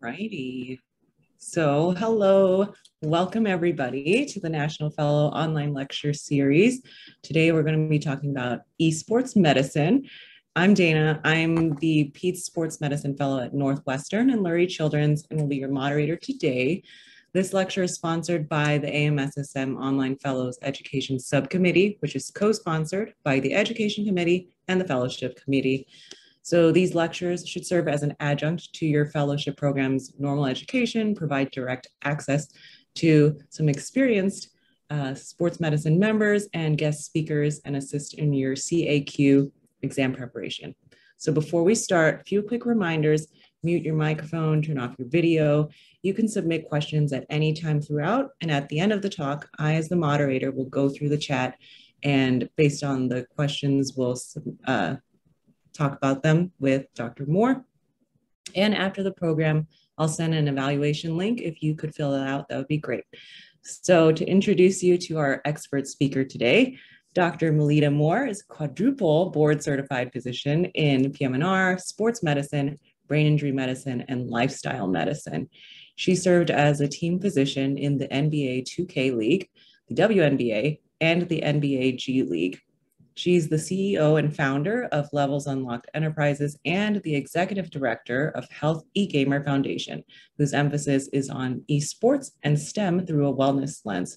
righty. So, hello, welcome everybody to the National Fellow Online Lecture Series. Today, we're going to be talking about esports medicine. I'm Dana. I'm the Peds Sports Medicine Fellow at Northwestern and Lurie Children's, and will be your moderator today. This lecture is sponsored by the AMSSM Online Fellows Education Subcommittee, which is co-sponsored by the Education Committee and the Fellowship Committee. So these lectures should serve as an adjunct to your fellowship program's normal education, provide direct access to some experienced uh, sports medicine members and guest speakers and assist in your CAQ exam preparation. So before we start, a few quick reminders, mute your microphone, turn off your video. You can submit questions at any time throughout. And at the end of the talk, I, as the moderator, will go through the chat and based on the questions, we'll uh, talk about them with Dr. Moore. And after the program, I'll send an evaluation link. If you could fill it out, that would be great. So to introduce you to our expert speaker today, Dr. Melita Moore is quadruple board certified physician in PM&R, sports medicine, brain injury medicine, and lifestyle medicine. She served as a team physician in the NBA 2K League, the WNBA, and the NBA G League. She's the CEO and founder of Levels Unlocked Enterprises and the executive director of Health eGamer Foundation, whose emphasis is on esports and STEM through a wellness lens.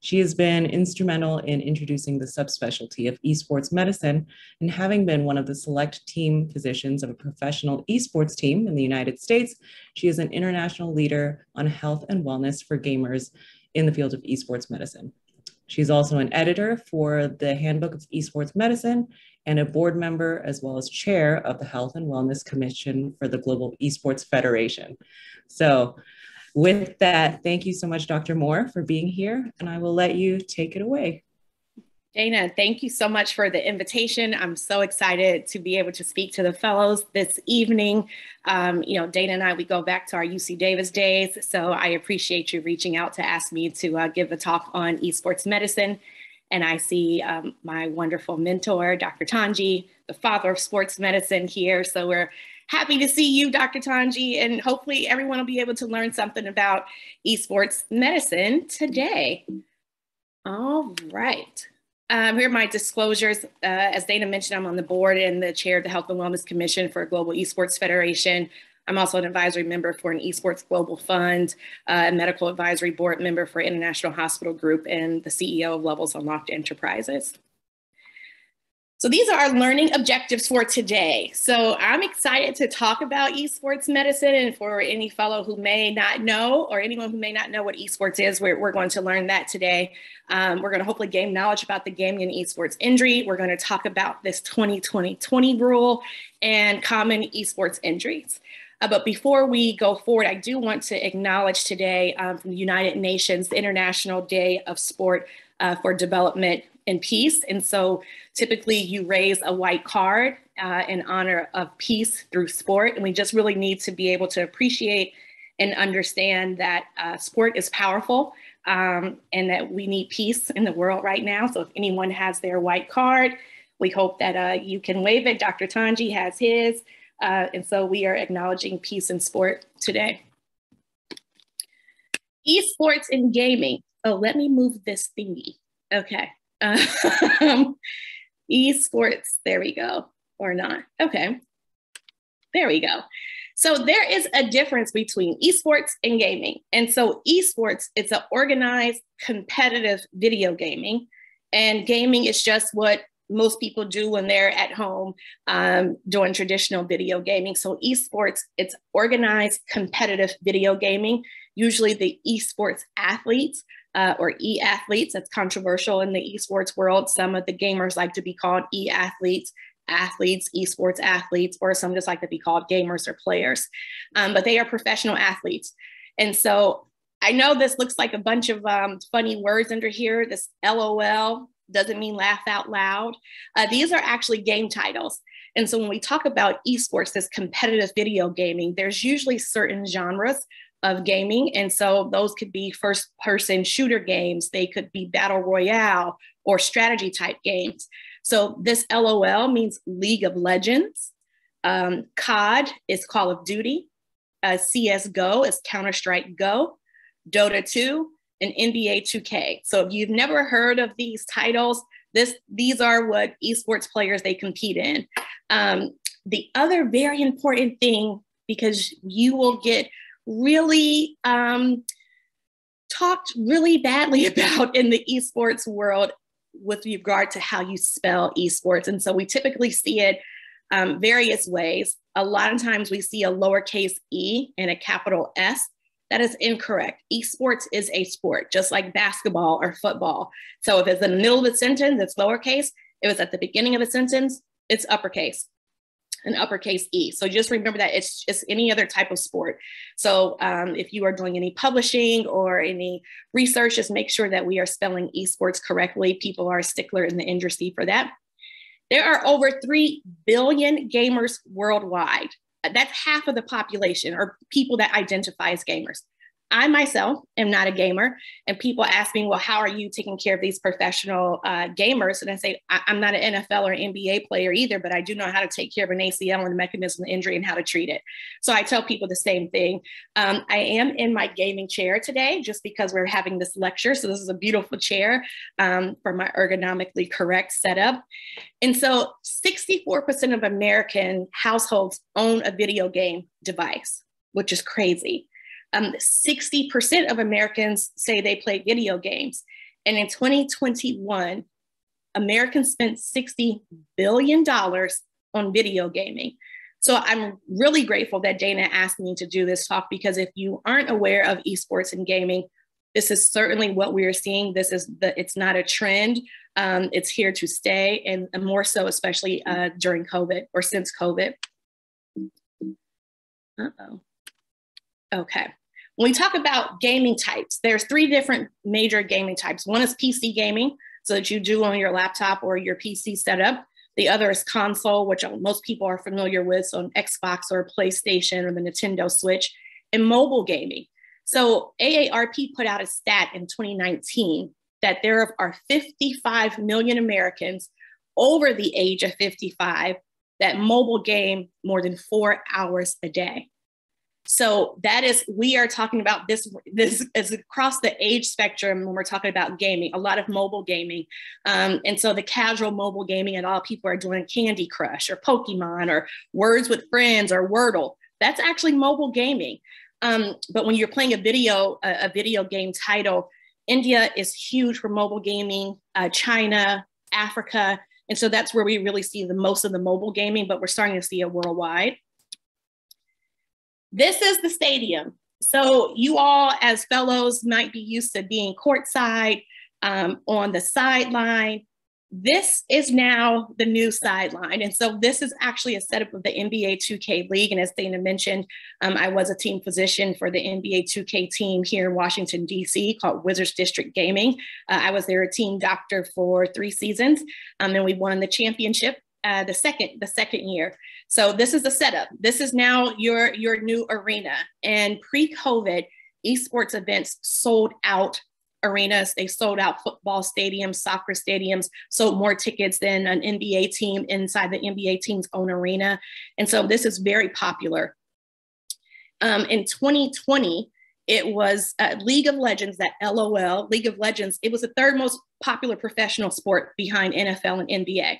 She has been instrumental in introducing the subspecialty of esports medicine and having been one of the select team physicians of a professional esports team in the United States, she is an international leader on health and wellness for gamers in the field of esports medicine. She's also an editor for the Handbook of Esports Medicine and a board member as well as chair of the Health and Wellness Commission for the Global Esports Federation. So with that, thank you so much, Dr. Moore, for being here, and I will let you take it away. Dana, thank you so much for the invitation. I'm so excited to be able to speak to the fellows this evening. Um, you know, Dana and I, we go back to our UC Davis days, so I appreciate you reaching out to ask me to uh, give a talk on esports medicine. And I see um, my wonderful mentor, Dr. Tanji, the father of sports medicine here. So we're happy to see you, Dr. Tanji, and hopefully everyone will be able to learn something about esports medicine today. All right. Um, here are my disclosures. Uh, as Dana mentioned, I'm on the board and the chair of the Health and Wellness Commission for Global Esports Federation. I'm also an advisory member for an Esports Global Fund, uh, a medical advisory board member for International Hospital Group, and the CEO of Levels Unlocked Enterprises. So these are our learning objectives for today. So I'm excited to talk about esports medicine and for any fellow who may not know or anyone who may not know what esports is, we're, we're going to learn that today. Um, we're going to hopefully gain knowledge about the gaming and esports injury. We're going to talk about this 2020-20 rule and common esports injuries. Uh, but before we go forward, I do want to acknowledge today um, from the United Nations, the International Day of Sport uh, for Development and Peace. And so typically you raise a white card uh, in honor of peace through sport. And we just really need to be able to appreciate and understand that uh, sport is powerful um, and that we need peace in the world right now. So if anyone has their white card, we hope that uh, you can wave it. Dr. Tanji has his. Uh, and so we are acknowledging peace in sport today. Esports and gaming. Oh, let me move this thingy. Okay. Um, esports, there we go, or not. Okay, there we go. So there is a difference between esports and gaming. And so esports, it's an organized, competitive video gaming. And gaming is just what most people do when they're at home um, doing traditional video gaming. So esports, it's organized, competitive video gaming. Usually the esports athletes uh, or e athletes. That's controversial in the esports world. Some of the gamers like to be called e athletes, athletes, esports athletes, or some just like to be called gamers or players. Um, but they are professional athletes. And so I know this looks like a bunch of um, funny words under here. This LOL doesn't mean laugh out loud. Uh, these are actually game titles. And so when we talk about esports, this competitive video gaming, there's usually certain genres of gaming. And so those could be first person shooter games, they could be battle royale or strategy type games. So this LOL means League of Legends. Um, COD is Call of Duty. uh, CSGO is Counter Strike Go, Dota 2, and NBA 2K. So if you've never heard of these titles, this these are what esports players they compete in. Um, the other very important thing, because you will get really um, talked really badly about in the esports world with regard to how you spell esports. And so we typically see it um, various ways. A lot of times we see a lowercase e and a capital S. That is incorrect. Esports is a sport, just like basketball or football. So if it's in the middle of a sentence, it's lowercase. If it's at the beginning of a sentence, it's uppercase an uppercase E. So just remember that it's just any other type of sport. So um, if you are doing any publishing or any research, just make sure that we are spelling esports correctly. People are a stickler in the industry for that. There are over 3 billion gamers worldwide. That's half of the population or people that identify as gamers. I myself am not a gamer, and people ask me, "Well, how are you taking care of these professional uh, gamers?" And I say, I- am not an NFL or NBA player either, but I do know how to take care of an ACL and the mechanism of injury and how to treat it. So I tell people the same thing. Um, I am in my gaming chair today, just because we're having this lecture. So this is a beautiful chair um, for my ergonomically correct setup. And so, 64% of American households own a video game device, which is crazy um, 60% of Americans say they play video games. And in 2021, Americans spent $60 billion on video gaming. So I'm really grateful that Dana asked me to do this talk because if you aren't aware of esports and gaming, this is certainly what we are seeing. This is the, it's not a trend. Um, it's here to stay and, more so, especially uh, during COVID or since COVID. Uh-oh. Okay. When we talk about gaming types, there's three different major gaming types. One is PC gaming, so that you do on your laptop or your PC setup. The other is console, which most people are familiar with, so an Xbox or a PlayStation or the Nintendo Switch, and mobile gaming. So AARP put out a stat in 2019 that there are 55 million Americans over the age of 55 that mobile game more than four hours a day. So that is, we are talking about this, this is across the age spectrum when we're talking about gaming, a lot of mobile gaming. Um, and so the casual mobile gaming and all people are doing Candy Crush or Pokemon or Words with Friends or Wordle. That's actually mobile gaming. Um, but when you're playing a video, a, a, video game title, India is huge for mobile gaming, uh, China, Africa. And so that's where we really see the most of the mobile gaming, but we're starting to see it worldwide. This is the stadium. So you all, as fellows, might be used to being courtside, um, on the sideline. This is now the new sideline. And so this is actually a setup of the NBA 2K League. And as Dana mentioned, um, I was a team physician for the NBA 2K team here in Washington, D.C., called Wizards District Gaming. Uh, I was their team doctor for three seasons, um, and we won the championship uh, the second the second year. So this is the setup. This is now your your new arena. And pre-COVID, esports events sold out arenas. They sold out football stadiums, soccer stadiums, sold more tickets than an NBA team inside the NBA team's own arena. And so this is very popular. Um, in 2020, it was uh, League of Legends, that LOL, League of Legends, it was the third most popular professional sport behind NFL and NBA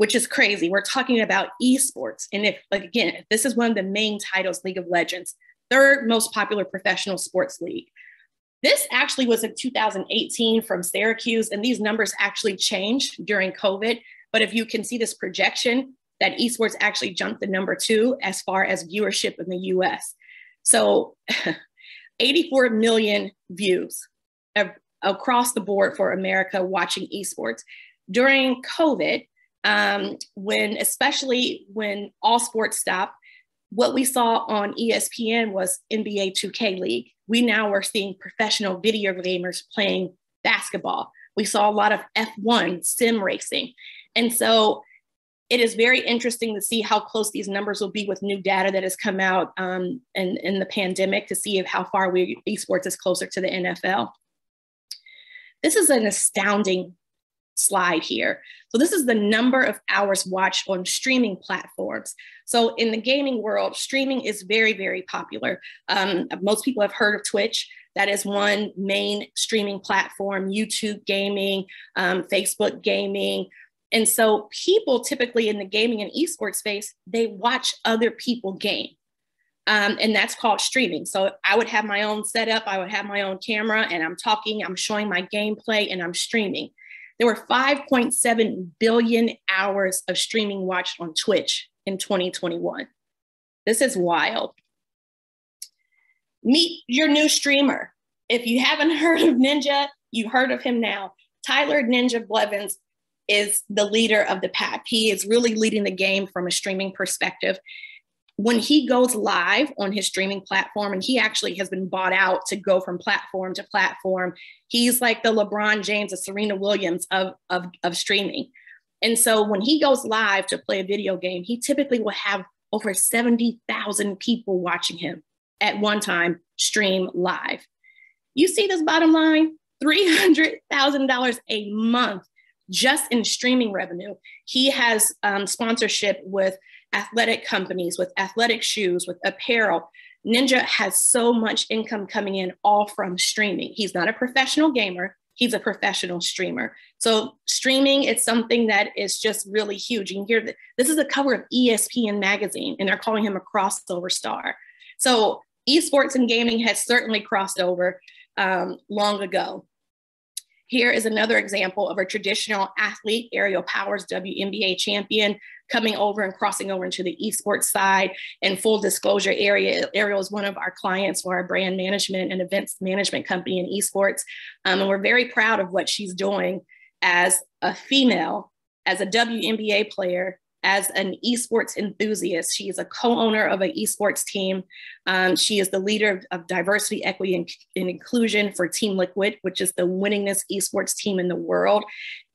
which is crazy. We're talking about esports. And if, like, again, this is one of the main titles, League of Legends, third most popular professional sports league. This actually was in 2018 from Syracuse, and these numbers actually changed during COVID. But if you can see this projection, that esports actually jumped the number two as far as viewership in the US. So 84 million views across the board for America watching esports. During COVID, um, when especially when all sports stopped, what we saw on ESPN was NBA 2K League. We now are seeing professional video gamers playing basketball. We saw a lot of F1 sim racing. And so it is very interesting to see how close these numbers will be with new data that has come out um, in, in the pandemic to see how far we esports is closer to the NFL. This is an astounding slide here. So this is the number of hours watched on streaming platforms. So in the gaming world, streaming is very, very popular. Um, most people have heard of Twitch. That is one main streaming platform, YouTube gaming, um, Facebook gaming. And so people typically in the gaming and esports space, they watch other people game. Um, and that's called streaming. So I would have my own setup, I would have my own camera, and I'm talking, I'm showing my gameplay, and I'm streaming. There were 5.7 billion hours of streaming watched on Twitch in 2021. This is wild. Meet your new streamer. If you haven't heard of Ninja, you've heard of him now. Tyler Ninja Blevins is the leader of the pack. He is really leading the game from a streaming perspective. When he goes live on his streaming platform, and he actually has been bought out to go from platform to platform, he's like the LeBron James, the Serena Williams of, of, of streaming. And so when he goes live to play a video game, he typically will have over 70,000 people watching him at one time stream live. You see this bottom line? $300,000 a month just in streaming revenue. He has um, sponsorship with athletic companies, with athletic shoes, with apparel. Ninja has so much income coming in all from streaming. He's not a professional gamer, he's a professional streamer. So streaming is something that is just really huge. You can hear that this is a cover of ESPN magazine, and they're calling him a crossover star. So esports and gaming has certainly crossed over um, long ago. Here is another example of a traditional athlete, Aerial Powers, WNBA champion, coming over and crossing over into the esports side. And full disclosure, area Aerial is one of our clients for our brand management and events management company in esports. Um, and we're very proud of what she's doing as a female, as a WNBA player, as an esports enthusiast. She is a co-owner of an esports team. Um, she is the leader of, of diversity, equity, and, and, inclusion for Team Liquid, which is the winningest esports team in the world.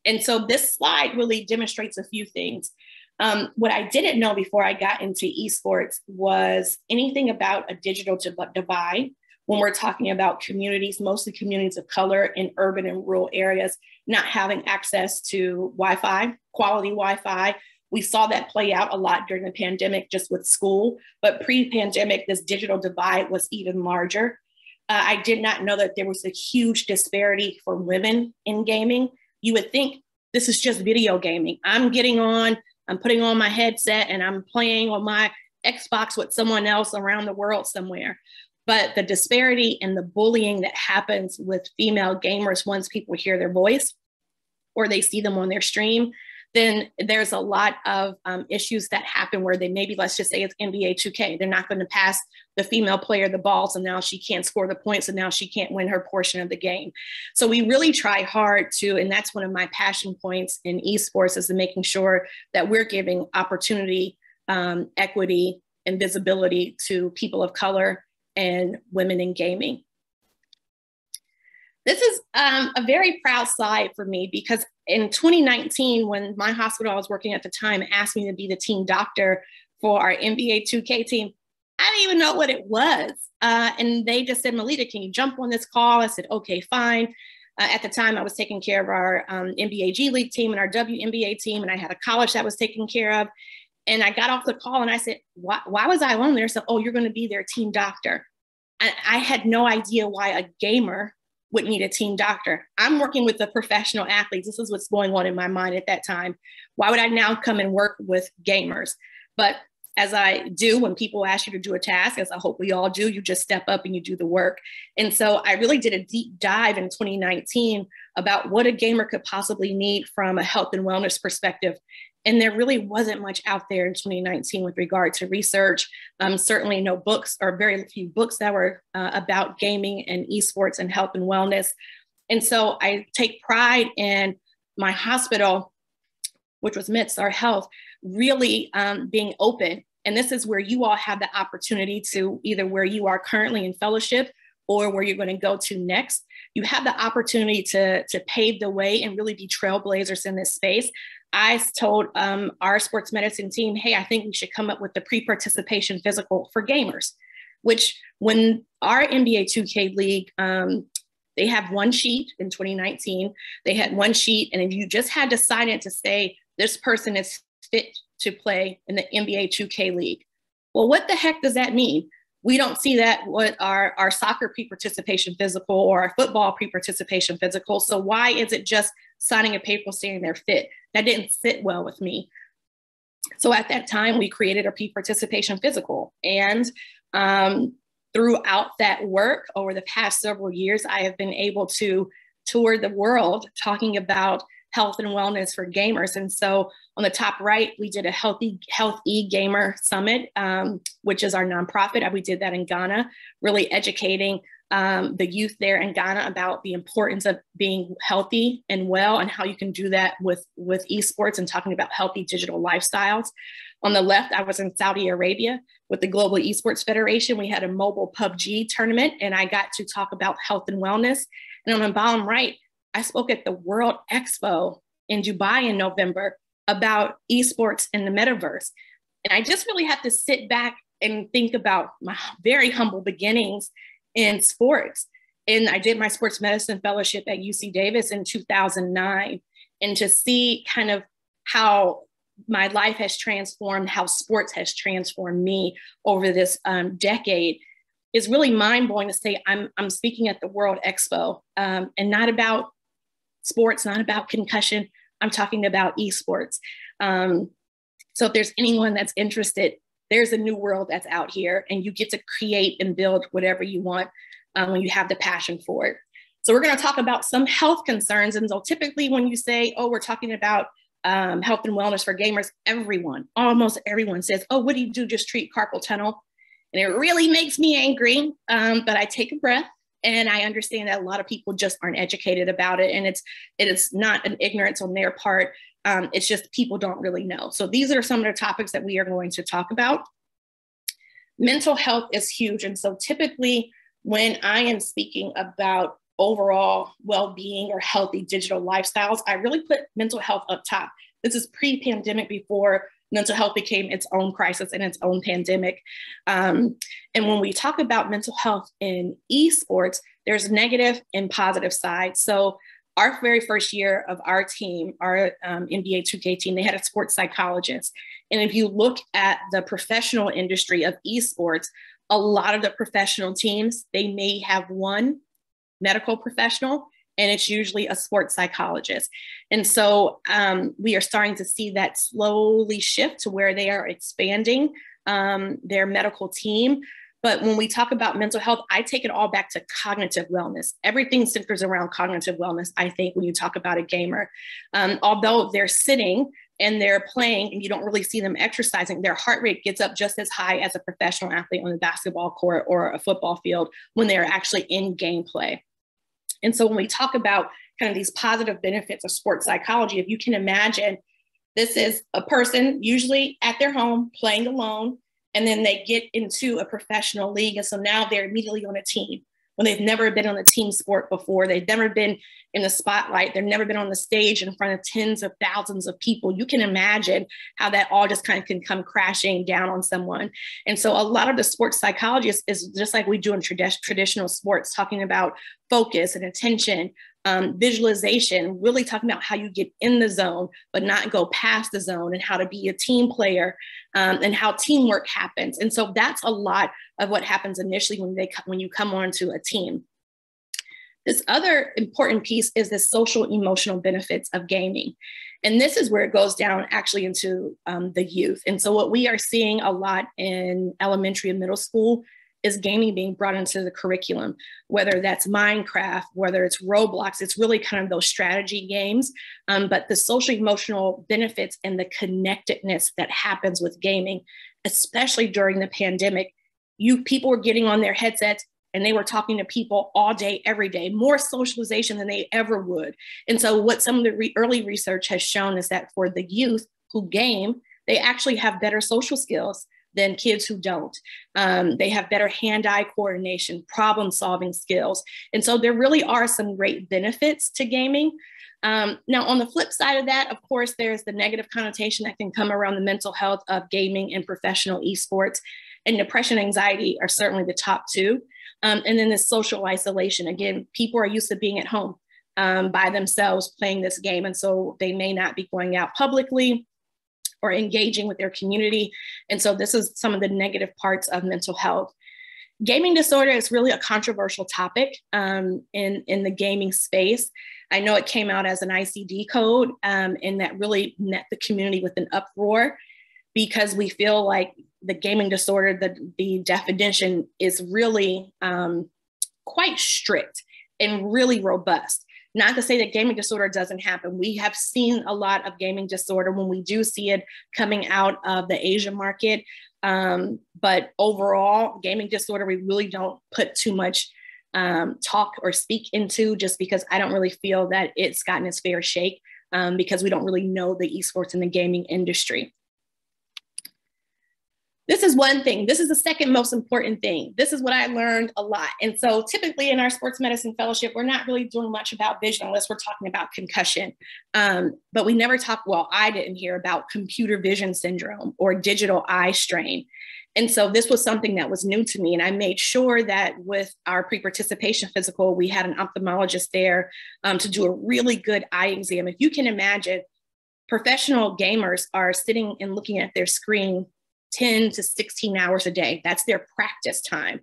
And so this slide really demonstrates a few things. Um, what I didn't know before I got into esports was anything about a digital divide when we're talking about communities, mostly communities of color in urban and rural areas, not having access to Wi Fi, quality Wi Fi, we saw that play out a lot during the pandemic just with school, but pre pandemic, this digital divide was even larger. Uh, I did not know that there was a huge disparity for women in gaming. You would think this is just video gaming. I'm getting on, I'm putting on my headset, and I'm playing on my Xbox with someone else around the world somewhere. But the disparity and the bullying that happens with female gamers once people hear their voice or they see them on their stream then there's a lot of um, issues that happen where they maybe let's just say it's NBA 2K. They're not going to pass the female player the ball, so now she can't score the points, and now she can't win her portion of the game. So we really try hard to, and that's one of my passion points in esports is the making sure that we're giving opportunity, um, equity, and visibility to people of color and women in gaming. This is um, a very proud slide for me because in 2019, when my hospital I was working at the time asked me to be the team doctor for our NBA 2K team, I didn't even know what it was. Uh, and they just said, Melita, can you jump on this call? I said, okay, fine. Uh, at the time, I was taking care of our um, NBA G League team and our WNBA team, and I had a college that was taken care of. And I got off the call and I said, why, why was I on there? So, oh, you're going to be their team doctor. And I had no idea why a gamer would need a team doctor. I'm working with the professional athletes. This is what's going on in my mind at that time. Why would I now come and work with gamers? But as I do when people ask you to do a task, as I hope we all do, you just step up and you do the work. And so I really did a deep dive in 2019 about what a gamer could possibly need from a health and wellness perspective. And there really wasn't much out there in 2019 with regard to research. Um, certainly, no books or very few books that were uh, about gaming and esports and health and wellness. And so I take pride in my hospital, which was MedStar Health, really um, being open. And this is where you all have the opportunity to either where you are currently in fellowship or where you're going to go to next. You have the opportunity to, to pave the way and really be trailblazers in this space. I told um, our sports medicine team, hey, I think we should come up with the pre participation physical for gamers, which when our NBA 2K League um, they have one sheet in 2019. They had one sheet, and if you just had to sign it to say this person is fit to play in the NBA 2K League. Well, what the heck does that mean? We don't see that with our, our soccer pre participation physical or our football pre participation physical. So, why is it just signing a paper saying they're fit? That didn't sit well with me. So, at that time, we created a pre participation physical. And um, throughout that work over the past several years, I have been able to tour the world talking about health and wellness for gamers. And so on the top right, we did a healthy health e gamer summit, um, which is our nonprofit. And we did that in Ghana, really educating um, the youth there in Ghana about the importance of being healthy and well, and how you can do that with with esports and talking about healthy digital lifestyles. On the left, I was in Saudi Arabia with the Global Esports Federation. We had a mobile PUBG tournament, and I got to talk about health and wellness. And on the bottom right, I spoke at the World Expo in Dubai in November about esports and the metaverse. And I just really have to sit back and think about my very humble beginnings in sports. And I did my sports medicine fellowship at UC Davis in 2009. And to see kind of how my life has transformed, how sports has transformed me over this um, decade is really mind blowing to say I'm, I'm speaking at the World Expo um, and not about sports, not about concussion. I'm talking about esports. Um, so if there's anyone that's interested, there's a new world that's out here, and you get to create and build whatever you want um, when you have the passion for it. So we're going to talk about some health concerns. And so typically when you say, oh, we're talking about um, health and wellness for gamers, everyone, almost everyone says, oh, what do you do? Just treat carpal tunnel. And it really makes me angry, um, but I take a breath and I understand that a lot of people just aren't educated about it. And it's, it is not an ignorance on their part. Um, it's just people don't really know. So these are some of the topics that we are going to talk about. Mental health is huge. And so typically when I am speaking about overall well-being or healthy digital lifestyles, I really put mental health up top. This is pre-pandemic before mental health became its own crisis and its own pandemic. Um, and when we talk about mental health in esports, there's negative and positive sides. So our very first year of our team, our um, NBA 2K team, they had a sports psychologist. And if you look at the professional industry of esports, a lot of the professional teams, they may have one medical professional and it's usually a sports psychologist. And so um, we are starting to see that slowly shift to where they are expanding um, their medical team. But when we talk about mental health, I take it all back to cognitive wellness. Everything centers around cognitive wellness, I think, when you talk about a gamer. Um, although they're sitting and they're playing and you don't really see them exercising, their heart rate gets up just as high as a professional athlete on the basketball court or a football field when they're actually in gameplay. And so when we talk about kind of these positive benefits of sports psychology, if you can imagine, this is a person usually at their home playing alone, and then they get into a professional league. And so now they're immediately on a team when they've never been on a team sport before. They've never been in the spotlight. They've never been on the stage in front of tens of thousands of people. You can imagine how that all just kind of can come crashing down on someone. And so a lot of the sports psychologists is just like we do in trad- traditional sports, talking about focus and attention, um, visualization, really talking about how you get in the zone, but not go past the zone and how to be a team player um, and how teamwork happens. And so that's a lot of what happens initially when they when you come onto a team. This other important piece is the social emotional benefits of gaming. And this is where it goes down actually into um, the youth. And so, what we are seeing a lot in elementary and middle school is gaming being brought into the curriculum, whether that's Minecraft, whether it's Roblox, it's really kind of those strategy games. Um, but the social emotional benefits and the connectedness that happens with gaming, especially during the pandemic, you people were getting on their headsets and they were talking to people all day, every day, more socialization than they ever would. And so, what some of the re- early research has shown is that for the youth who game, they actually have better social skills than kids who don't. Um, they have better hand eye coordination, problem solving skills. And so there really are some great benefits to gaming. Um, now, on the flip side of that, of course, there's the negative connotation that can come around the mental health of gaming and professional esports. And depression, and anxiety are certainly the top two. Um, and then the social isolation. Again, people are used to being at home um, by themselves playing this game. And so they may not be going out publicly or engaging with their community. And so this is some of the negative parts of mental health. Gaming disorder is really a controversial topic um, in, in the gaming space. I know it came out as an ICD code um, and that really met the community with an uproar because we feel like the gaming disorder, the, the definition is really um, quite strict and really robust. Not to say that gaming disorder doesn't happen. We have seen a lot of gaming disorder when we do see it coming out of the Asia market. Um, but overall, gaming disorder, we really don't put too much um, talk or speak into just because I don't really feel that it's gotten its fair shake um, because we don't really know the esports and the gaming industry. This is one thing. This is the second most important thing. This is what I learned a lot. And so typically in our sports medicine fellowship, we're not really doing much about vision unless we're talking about concussion. Um, but we never talk, well, I didn't hear about computer vision syndrome or digital eye strain. And so this was something that was new to me. And I made sure that with our pre participation physical, we had an ophthalmologist there um, to do a really good eye exam. If you can imagine, professional gamers are sitting and looking at their screen 10 to 16 hours a day. That's their practice time.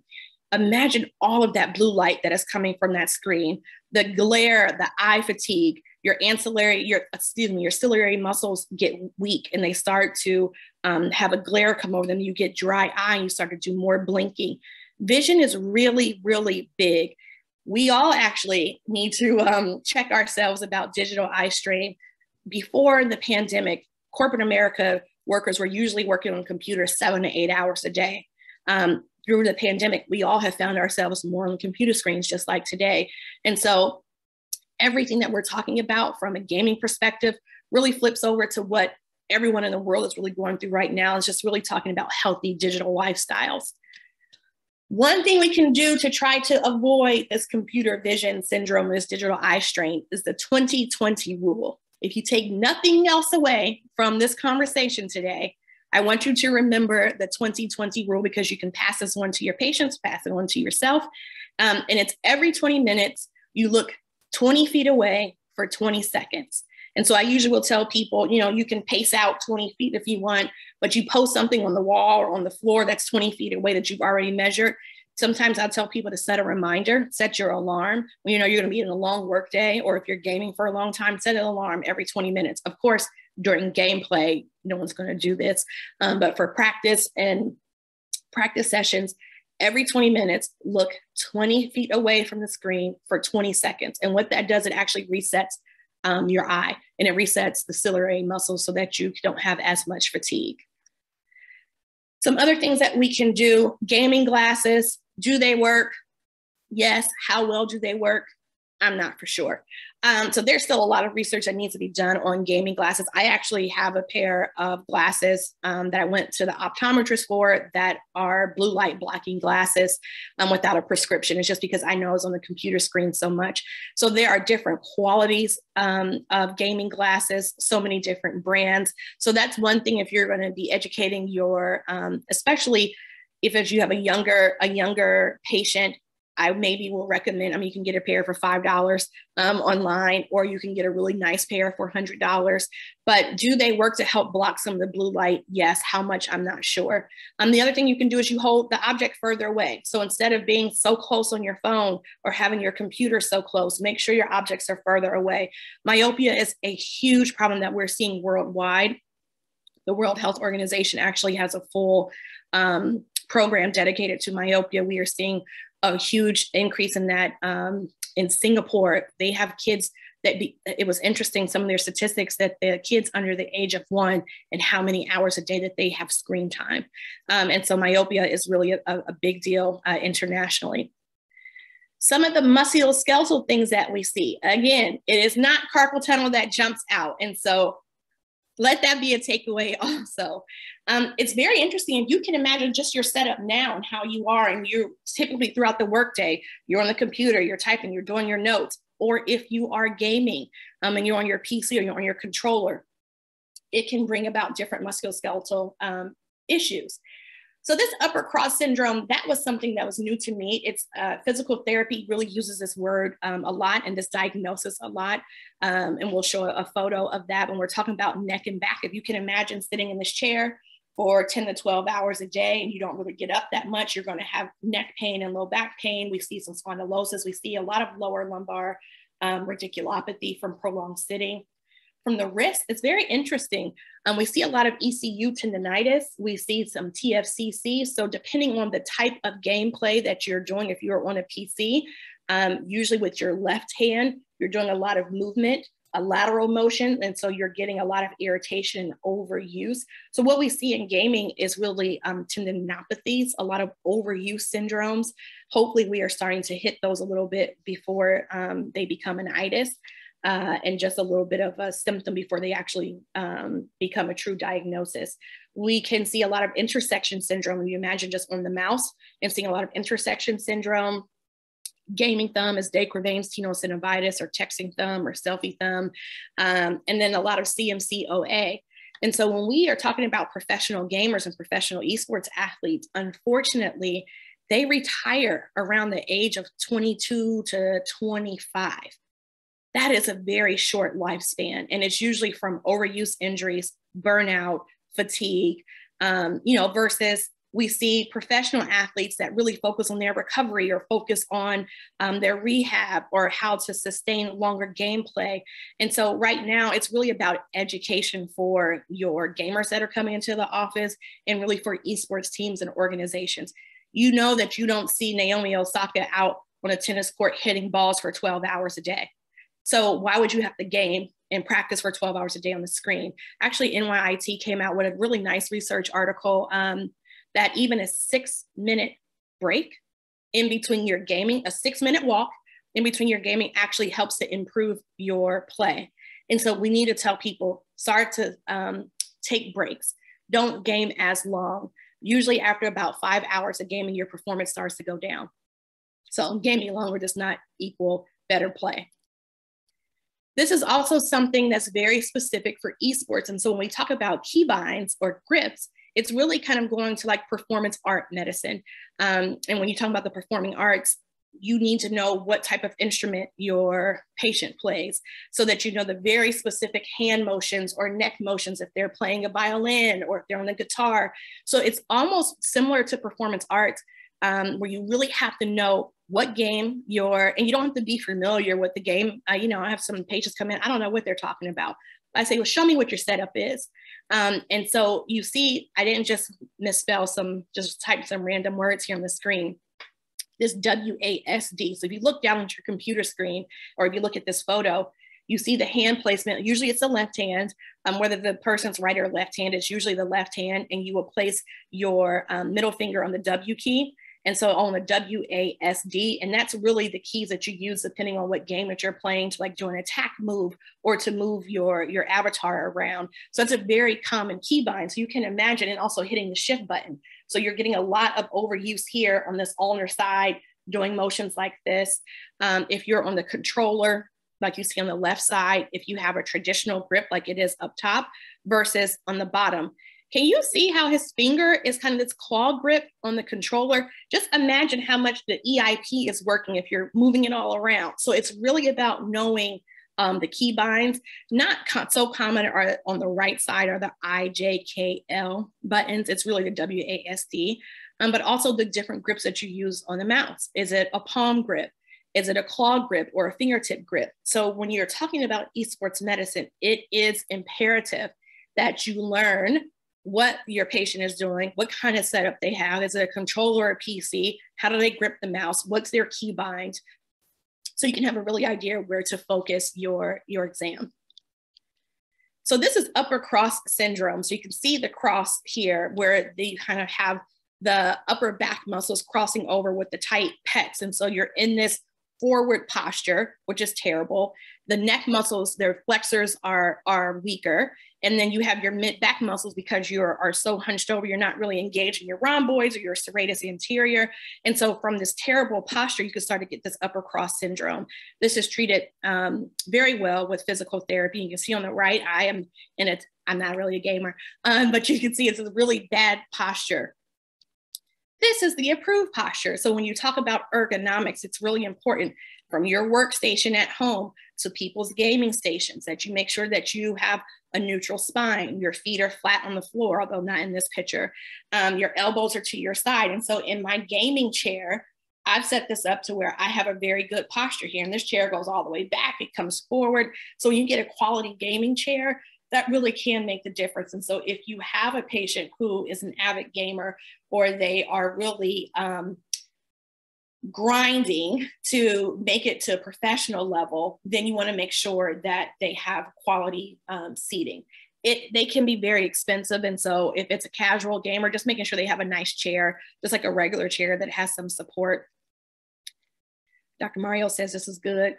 Imagine all of that blue light that is coming from that screen, the glare, the eye fatigue, your ancillary, your excuse me, your ciliary muscles get weak and they start to um, have a glare come over them. You get dry eye, you start to do more blinking. Vision is really, really big. We all actually need to um, check ourselves about digital eye strain. Before the pandemic, corporate America workers were usually working on computers seven to eight hours a day. Um, through the pandemic, we all have found ourselves more on computer screens just like today. And so everything that we're talking about from a gaming perspective really flips over to what everyone in the world is really going through right now is just really talking about healthy digital lifestyles. One thing we can do to try to avoid this computer vision syndrome, this digital eye strain, is the 2020 rule. If you take nothing else away from this conversation today, I want you to remember the 2020 rule because you can pass this one to your patients, pass it on to yourself. Um, and it's every 20 minutes, you look 20 feet away for 20 seconds. And so I usually will tell people, you know, you can pace out 20 feet if you want, but you post something on the wall or on the floor that's 20 feet away that you've already measured. Sometimes I'll tell people to set a reminder, set your alarm when you know you're going to be in a long work day, or if you're gaming for a long time, set an alarm every 20 minutes. Of course, during gameplay, no one's going to do this, um, but for practice and practice sessions, every 20 minutes, look 20 feet away from the screen for 20 seconds. And what that does, it actually resets um, your eye and it resets the ciliary muscles so that you don't have as much fatigue. Some other things that we can do gaming glasses, do they work? Yes. How well do they work? I'm not for sure. Um, so there's still a lot of research that needs to be done on gaming glasses. I actually have a pair of glasses um, that I went to the optometrist for that are blue light blocking glasses um, without a prescription. It's just because I know it's on the computer screen so much. So there are different qualities um, of gaming glasses, so many different brands. So that's one thing if you're going to be educating your, um, especially if as you have a younger a younger patient I maybe will recommend. I mean, you can get a pair for five dollars um, online, or you can get a really nice pair for hundred dollars. But do they work to help block some of the blue light? Yes. How much? I'm not sure. Um, the other thing you can do is you hold the object further away. So instead of being so close on your phone or having your computer so close, make sure your objects are further away. Myopia is a huge problem that we're seeing worldwide. The World Health Organization actually has a full um, program dedicated to myopia. We are seeing a huge increase in that. Um, in Singapore, they have kids that be, it was interesting some of their statistics that the kids under the age of one and how many hours a day that they have screen time. Um, and so myopia is really a, a big deal uh, internationally. Some of the musculoskeletal things that we see, again, it is not carpal tunnel that jumps out. And so let that be a takeaway also. Um, it's very interesting. If you can imagine just your setup now and how you are, and you're typically throughout the workday, you're on the computer, you're typing, you're doing your notes, or if you are gaming um, and you're on your PC or you're on your controller, it can bring about different musculoskeletal um, issues. So this upper cross syndrome, that was something that was new to me. It's uh, physical therapy really uses this word um, a lot and this diagnosis a lot. Um, and we'll show a photo of that when we're talking about neck and back. If you can imagine sitting in this chair for 10 to 12 hours a day and you don't really get up that much, you're gonna have neck pain and low back pain. We see some spondylosis. We see a lot of lower lumbar um, radiculopathy from prolonged sitting from the wrist, it's very interesting. Um, we see a lot of ECU tendonitis. We see some TFCC. So depending on the type of gameplay that you're doing, if you're on a PC, um, usually with your left hand, you're doing a lot of movement, a lateral motion. And so you're getting a lot of irritation overuse. So what we see in gaming is really um, tendinopathies, a lot of overuse syndromes. Hopefully we are starting to hit those a little bit before um, they become an itis uh, and just a little bit of a symptom before they actually um, become a true diagnosis. We can see a lot of intersection syndrome. You imagine just on the mouse and seeing a lot of intersection syndrome. Gaming thumb is de Quervain's tenosynovitis or texting thumb or selfie thumb. Um, and then a lot of CMCOA. And so when we are talking about professional gamers and professional esports athletes, unfortunately, they retire around the age of 22 to 25 that is a very short lifespan. And it's usually from overuse injuries, burnout, fatigue, um, you know, versus we see professional athletes that really focus on their recovery or focus on um, their rehab or how to sustain longer gameplay. And so, right now, it's really about education for your gamers that are coming into the office and really for esports teams and organizations. You know that you don't see Naomi Osaka out on a tennis court hitting balls for 12 hours a day. So why would you have to game and practice for 12 hours a day on the screen? Actually, NYIT came out with a really nice research article um, that even a six minute break in between your gaming, a six minute walk in between your gaming actually helps to improve your play. And so we need to tell people start to um, take breaks. Don't game as long. Usually after about five hours of gaming, your performance starts to go down. So gaming longer does not equal better play. This is also something that's very specific for esports. And so when we talk about keybinds or grips, it's really kind of going to like performance art medicine. Um, and when you talk about the performing arts, you need to know what type of instrument your patient plays so that you know the very specific hand motions or neck motions if they're playing a violin or if they're on the guitar. So it's almost similar to performance arts um, where you really have to know what game you're, and you don't have to be familiar with the game. Uh, you know, I have some patients come in, I don't know what they're talking about. I say, well, show me what your setup is. Um, and so you see, I didn't just misspell some, just type some random words here on the screen. This WASD. So if you look down at your computer screen, or if you look at this photo, you see the hand placement. Usually it's the left hand, um, whether the person's right or left hand, it's usually the left hand, and you will place your um, middle finger on the W key. And so on the WASD, and that's really the keys that you use depending on what game that you're playing to like do an attack move or to move your, your avatar around. So it's a very common keybind. So you can imagine and also hitting the shift button. So you're getting a lot of overuse here on this ulnar side, doing motions like this. Um, if you're on the controller, like you see on the left side, if you have a traditional grip like it is up top versus on the bottom. Can you see how his finger is kind of this claw grip on the controller? Just imagine how much the EIP is working if you're moving it all around. So it's really about knowing um, the key binds. Not co so common are on the right side are the IJKL buttons. It's really the WASD, um, but also the different grips that you use on the mouse. Is it a palm grip? Is it a claw grip or a fingertip grip? So when you're talking about esports medicine, it is imperative that you learn what your patient is doing, what kind of setup they have. Is it a controller or a PC? How do they grip the mouse? What's their key bind? So you can have a really idea where to focus your, your exam. So this is upper cross syndrome. So you can see the cross here where they kind of have the upper back muscles crossing over with the tight pecs. And so you're in this forward posture, which is terrible. The neck muscles, their flexors are, are weaker. And then you have your mid back muscles because you are, are so hunched over, you're not really engaged in your rhomboids or your serratus anterior. And so from this terrible posture, you can start to get this upper cross syndrome. This is treated um, very well with physical therapy. You can see on the right, I am in it. I'm not really a gamer, um, but you can see it's a really bad posture. this is the approved posture. So when you talk about ergonomics, it's really important from your workstation at home to people's gaming stations that you make sure that you have a neutral spine. Your feet are flat on the floor, although not in this picture. Um, your elbows are to your side. And so in my gaming chair, I've set this up to where I have a very good posture here. And this chair goes all the way back, it comes forward. So you get a quality gaming chair, that really can make the difference. And so if you have a patient who is an avid gamer or they are really um, grinding to make it to a professional level, then you want to make sure that they have quality um, seating. It, they can be very expensive. And so if it's a casual gamer, just making sure they have a nice chair, just like a regular chair that has some support. Dr. Mario says this is good.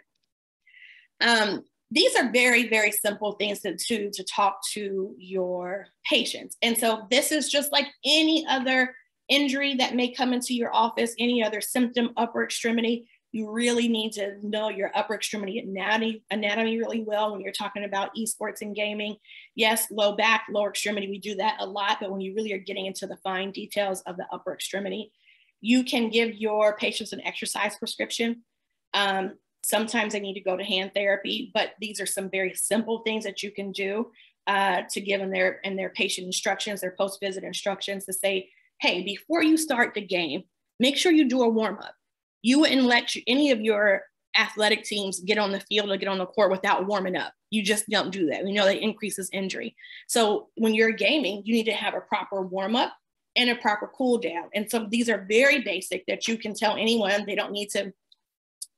Um, these are very, very simple things to, to, to talk to your patients. And so this is just like any other injury that may come into your office, any other symptom, upper extremity, you really need to know your upper extremity anatomy, anatomy really well when you're talking about esports and gaming. Yes, low back, lower extremity, we do that a lot, but when you really are getting into the fine details of the upper extremity, you can give your patients an exercise prescription. Um, sometimes they need to go to hand therapy, but these are some very simple things that you can do uh, to give them their and their patient instructions, their post-visit instructions to say, hey, before you start the game, make sure you do a warm up. You wouldn't let you, any of your athletic teams get on the field or get on the court without warming up. You just don't do that. We know that increases injury. So when you're gaming, you need to have a proper warm up and a proper cool down. And so these are very basic that you can tell anyone. They don't need to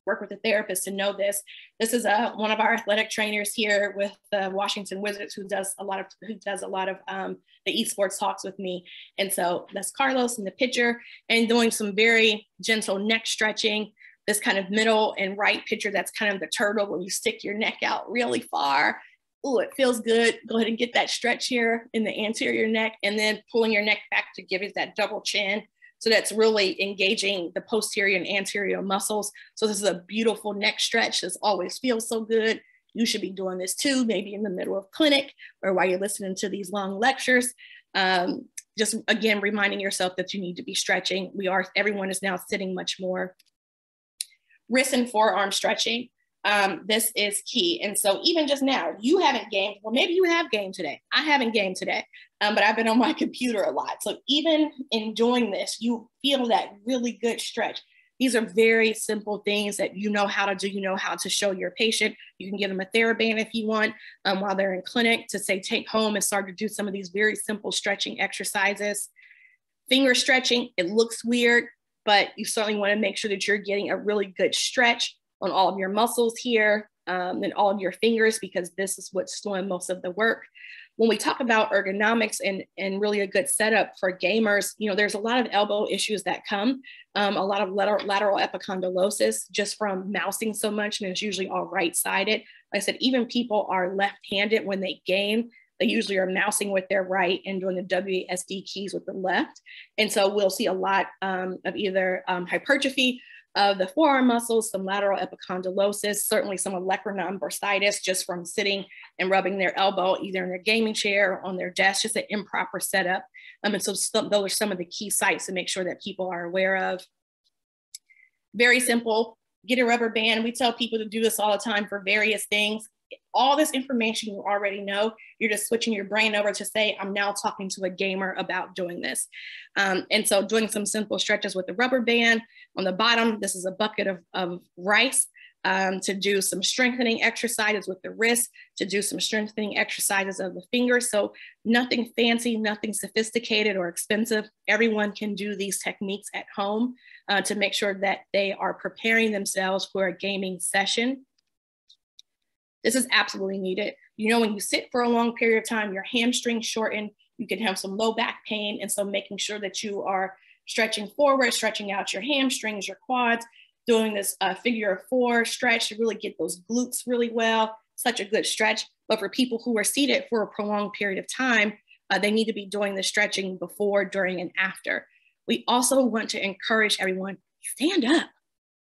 work with a therapist to know this. This is a, uh, one of our athletic trainers here with the Washington Wizards who does a lot of who does a lot of um, the esports talks with me. And so that's Carlos in the picture and doing some very gentle neck stretching. This kind of middle and right picture that's kind of the turtle when you stick your neck out really far. Oh, it feels good. Go ahead and get that stretch here in the anterior neck and then pulling your neck back to give it that double chin so that's really engaging the posterior and anterior muscles. So this is a beautiful neck stretch. This always feels so good. You should be doing this too, maybe in the middle of clinic or while you're listening to these long lectures. Um, just again, reminding yourself that you need to be stretching. We are, everyone is now sitting much more. Wrist and forearm stretching. Um, this is key. And so even just now, you haven't gamed. Well, maybe you have gamed today. I haven't gamed today um, but I've been on my computer a lot. So even in doing this, you feel that really good stretch. These are very simple things that you know how to do. You know how to show your patient. You can give them a TheraBand if you want um, while they're in clinic to say take home and start to do some of these very simple stretching exercises. Finger stretching, it looks weird, but you certainly want to make sure that you're getting a really good stretch on all of your muscles here um, and all of your fingers because this is what's doing most of the work when we talk about ergonomics and, and really a good setup for gamers, you know, there's a lot of elbow issues that come, um, a lot of lateral, lateral epicondylosis just from mousing so much, and it's usually all right-sided. Like I said, even people are left-handed when they game. They usually are mousing with their right and doing the WASD keys with the left. And so we'll see a lot um, of either um, hypertrophy of the forearm muscles, some lateral epicondylosis, certainly some olecranon bursitis just from sitting and rubbing their elbow either in their gaming chair or on their desk, just an improper setup. Um, and so some, those are some of the key sites to make sure that people are aware of. Very simple, get a rubber band. We tell people to do this all the time for various things all this information you already know. You're just switching your brain over to say, I'm now talking to a gamer about doing this. Um, and so doing some simple stretches with the rubber band. On the bottom, this is a bucket of, of rice. Um, to do some strengthening exercises with the wrist, to do some strengthening exercises of the fingers. So nothing fancy, nothing sophisticated or expensive. Everyone can do these techniques at home uh, to make sure that they are preparing themselves for a gaming session. This is absolutely needed. You know, when you sit for a long period of time, your hamstrings shorten, you can have some low back pain. And so making sure that you are stretching forward, stretching out your hamstrings, your quads, doing this uh, figure of four stretch to really get those glutes really well. Such a good stretch. But for people who are seated for a prolonged period of time, uh, they need to be doing the stretching before, during, and after. We also want to encourage everyone stand up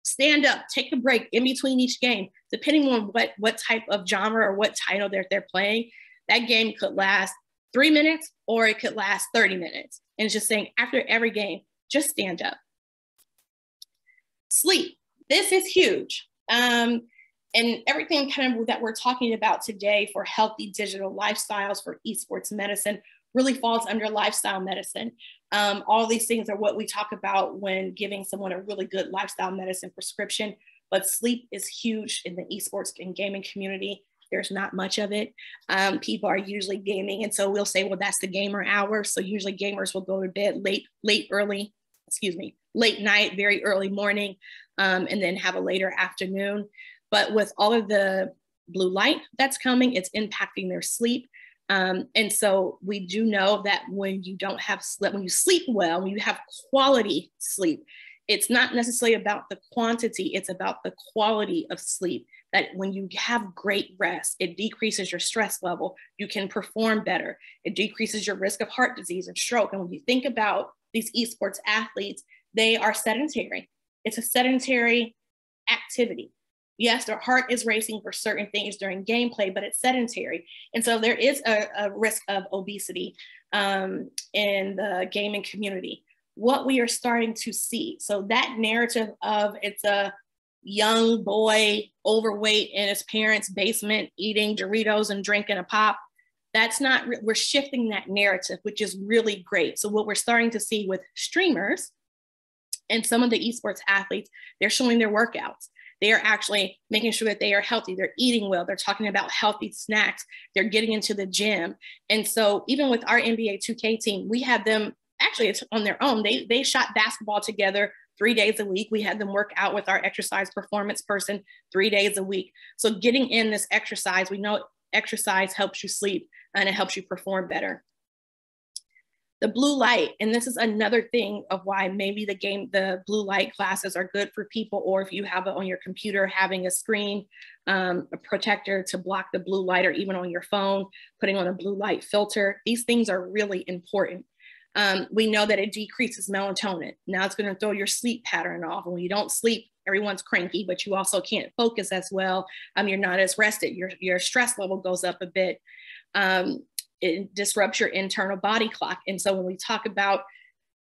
stand up, take a break in between each game, depending on what, what type of genre or what title they're, they're playing. That game could last three minutes or it could last 30 minutes. And it's just saying after every game, just stand up. Sleep. This is huge. Um, and everything kind of that we're talking about today for healthy digital lifestyles for esports medicine really falls under lifestyle medicine. Um, all these things are what we talk about when giving someone a really good lifestyle medicine prescription. But sleep is huge in the esports and gaming community. There's not much of it. Um, people are usually gaming, and so we'll say, well, that's the gamer hour. So usually gamers will go to bed late, late, early, excuse me, late night, very early morning, um, and then have a later afternoon. But with all of the blue light that's coming, it's impacting their sleep. Um, and so we do know that when you don't have sleep, when you sleep well, when you have quality sleep, it's not necessarily about the quantity, it's about the quality of sleep. That when you have great rest, it decreases your stress level. You can perform better. It decreases your risk of heart disease and stroke. And when you think about these esports athletes, they are sedentary. It's a sedentary activity. Yes, their heart is racing for certain things during gameplay, but it's sedentary. And so there is a, a risk of obesity um, in the gaming community. What we are starting to see. So that narrative of it's a young boy overweight in his parents' basement eating Doritos and drinking a pop. That's not, we're shifting that narrative, which is really great. So, what we're starting to see with streamers and some of the esports athletes, they're showing their workouts. They are actually making sure that they are healthy. They're eating well. They're talking about healthy snacks. They're getting into the gym. And so, even with our NBA 2K team, we had them actually it's on their own. They they shot basketball together three days a week. We had them work out with our exercise performance person three days a week. So getting in this exercise, we know exercise helps you sleep and it helps you perform better. The blue light, and this is another thing of why maybe the game, the blue light classes are good for people, or if you have it on your computer, having a screen, um, a protector to block the blue light, or even on your phone, putting on a blue light filter. These things are really important um, we know that it decreases melatonin. Now it's going to throw your sleep pattern off. When you don't sleep, everyone's cranky, but you also can't focus as well. Um, you're not as rested. Your, your stress level goes up a bit. Um, it disrupts your internal body clock. And so when we talk about,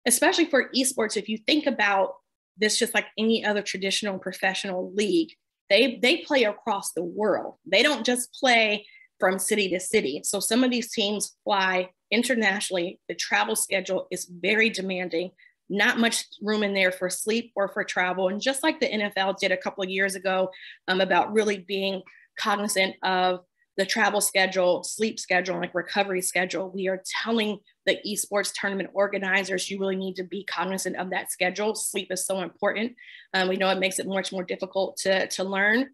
especially for esports, if you think about this just like any other traditional professional league, they, they play across the world. They don't just play from city to city. So some of these teams fly internationally. The travel schedule is very demanding, not much room in there for sleep or for travel. And just like the NFL did a couple of years ago um, about really being cognizant of the travel schedule, sleep schedule, like recovery schedule, we are telling the esports tournament organizers you really need to be cognizant of that schedule. Sleep is so important. Um, we know it makes it much more difficult to, to learn.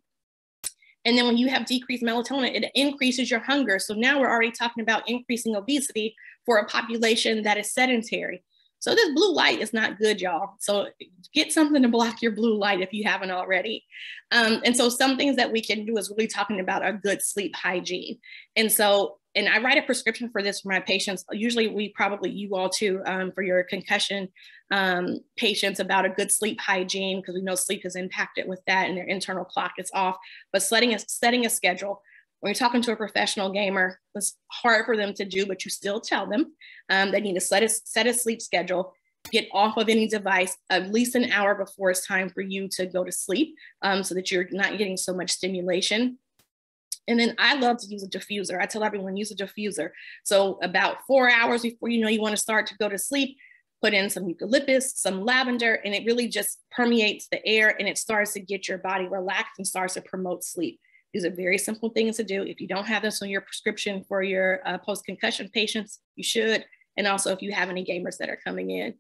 And then when you have decreased melatonin, it increases your hunger. So now we're already talking about increasing obesity for a population that is sedentary. So this blue light is not good, y'all. So get something to block your blue light if you haven't already. Um, and so some things that we can do is really talking about a good sleep hygiene. And so and I write a prescription for this for my patients. Usually, we probably you all too um, for your concussion um, patients about a good sleep hygiene because we know sleep is impacted with that and their internal clock is off. But setting a setting a schedule. When you're talking to a professional gamer, it's hard for them to do, but you still tell them um, they need to set a, set a sleep schedule get off of any device at least an hour before it's time for you to go to sleep um, so that you're not getting so much stimulation and then I love to use a diffuser. I tell everyone use a diffuser. So about four hours before you know you want to start to go to sleep, put in some eucalyptus, some lavender, and it really just permeates the air and it starts to get your body relaxed and starts to promote sleep. These are very simple things to do. If you don't have this on your prescription for your uh, post-concussion patients, you should. And also if you have any gamers that are coming in.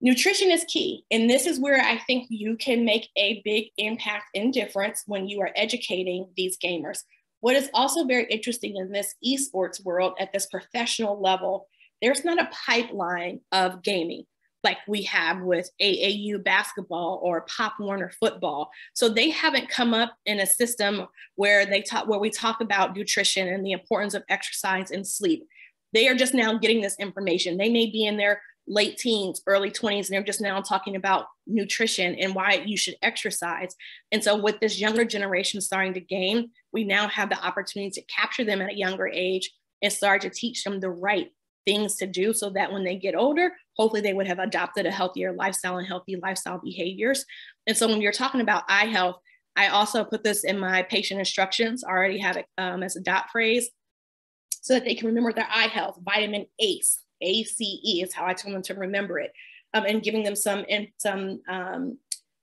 Nutrition is key. And this is where I think you can make a big impact and difference when you are educating these gamers. What is also very interesting in this esports world at this professional level, there's not a pipeline of gaming like we have with AAU basketball or Pop Warner football. So they haven't come up in a system where they talk where we talk about nutrition and the importance of exercise and sleep. They are just now getting this information. They may be in their late teens, early 20s, and they're just now talking about nutrition and why you should exercise. And so, with this younger generation starting to gain, we now have the opportunity to capture them at a younger age and start to teach them the right things to do so that when they get older, hopefully they would have adopted a healthier lifestyle and healthy lifestyle behaviors. And so when you're talking about eye health, I also put this in my patient instructions. I already have it um, as a dot phrase so that they can remember their eye health. Vitamin ACE, ACE is how I tell them to remember it, um, and giving them some in, some um,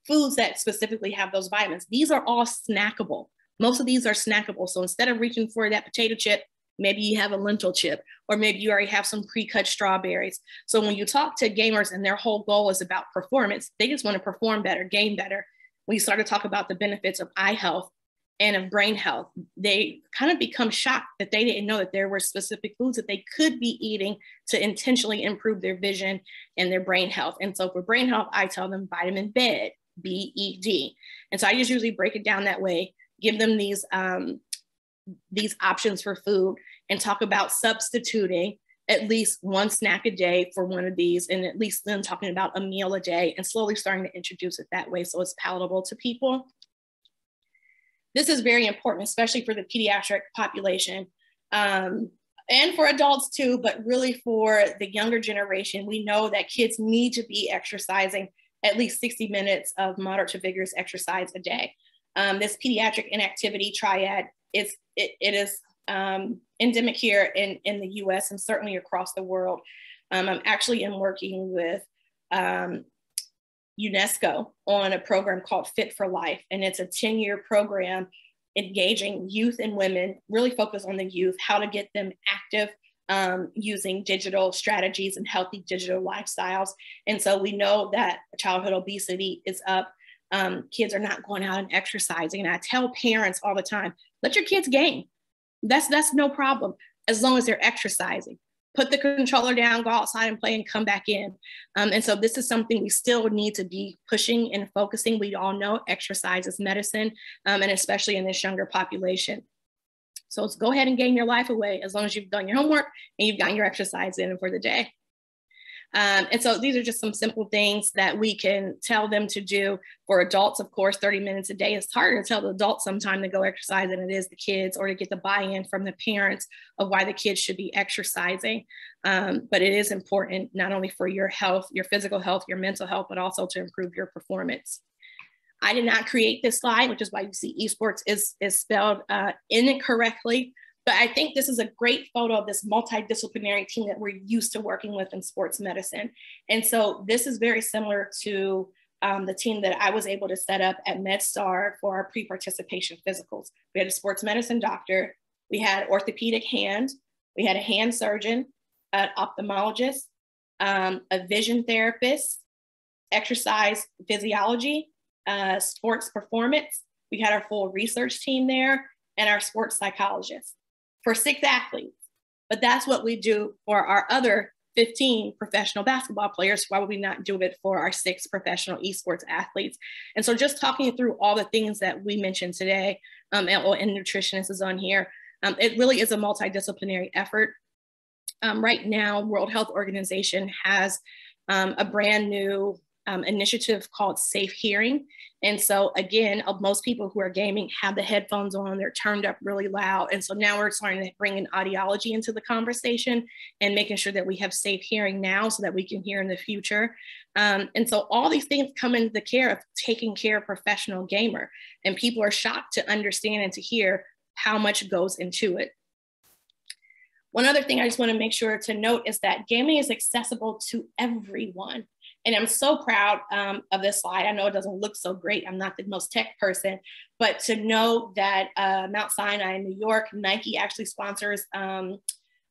foods that specifically have those vitamins. These are all snackable. Most of these are snackable. So instead of reaching for that potato chip, maybe you have a lentil chip, or maybe you already have some pre-cut strawberries. So when you talk to gamers and their whole goal is about performance, they just want to perform better, game better. When you start to talk about the benefits of eye health and of brain health, they kind of become shocked that they didn't know that there were specific foods that they could be eating to intentionally improve their vision and their brain health. And so for brain health, I tell them vitamin B, B, E, D. And so I just usually break it down that way, give them these um, these options for food and talk about substituting at least one snack a day for one of these and at least then talking about a meal a day and slowly starting to introduce it that way so it's palatable to people. This is very important especially for the pediatric population um, and for adults too but really for the younger generation. We know that kids need to be exercising at least 60 minutes of moderate to vigorous exercise a day. Um, this pediatric inactivity triad is it, it is um, endemic here in, in the US and certainly across the world. Um, I'm actually in working with um, UNESCO on a program called Fit for Life, and it's a 10 year program engaging youth and women, really focused on the youth, how to get them active. Um, using digital strategies and healthy digital lifestyles. And so we know that childhood obesity is up. Um, kids are not going out and exercising. And I tell parents all the time let your kids game. That's that's no problem as long as they're exercising. Put the controller down, go outside and play, and come back in. Um, and so this is something we still need to be pushing and focusing. We all know exercise is medicine, um, and especially in this younger population. So let's go ahead and gain your life away as long as you've done your homework and you've gotten your exercise in for the day. Um, and so these are just some simple things that we can tell them to do. For adults, of course, 30 minutes a day. is harder to tell the adults sometime to go exercise than it is the kids or to get the buy-in from the parents of why the kids should be exercising. Um, but it is important not only for your health, your physical health, your mental health, but also to improve your performance. I did not create this slide, which is why you see esports is, is spelled uh, incorrectly. But I think this is a great photo of this multidisciplinary team that we're used to working with in sports medicine. And so this is very similar to um, the team that I was able to set up at MedStar for our pre-participation physicals. We had a sports medicine doctor, we had orthopedic hand, we had a hand surgeon, an ophthalmologist, um, a vision therapist, exercise physiology, uh, sports performance. We had our full research team there and our sports psychologist for six athletes. But that's what we do for our other 15 professional basketball players. Why would we not do it for our six professional esports athletes? And so just talking through all the things that we mentioned today, um, and, and nutritionist is on here, um, it really is a multidisciplinary effort. Um, right now, World Health Organization has um, a brand new um, initiative called Safe Hearing. And so again, most people who are gaming have the headphones on, they're turned up really loud. And so now we're starting to bring in audiology into the conversation and making sure that we have safe hearing now so that we can hear in the future. Um, and so all these things come into the care of taking care of professional gamer. And people are shocked to understand and to hear how much goes into it. One other thing I just want to make sure to note is that gaming is accessible to everyone. And I'm so proud um, of this slide. I know it doesn't look so great. I'm not the most tech person, but to know that uh, Mount Sinai in New York, Nike actually sponsors um,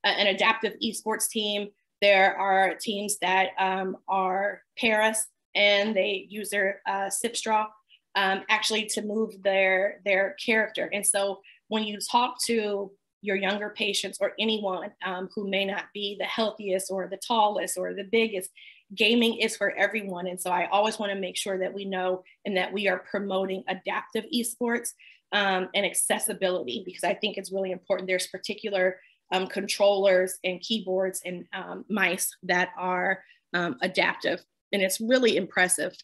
an adaptive esports team. There are teams that um, are Paris and they use their uh, sip straw um, actually to move their, their character. And so when you talk to your younger patients or anyone um, who may not be the healthiest or the tallest or the biggest, gaming is for everyone. And so I always want to make sure that we know and that we are promoting adaptive esports um, and accessibility because I think it's really important. There's particular um, controllers and keyboards and um, mice that are um, adaptive. And it's really impressive.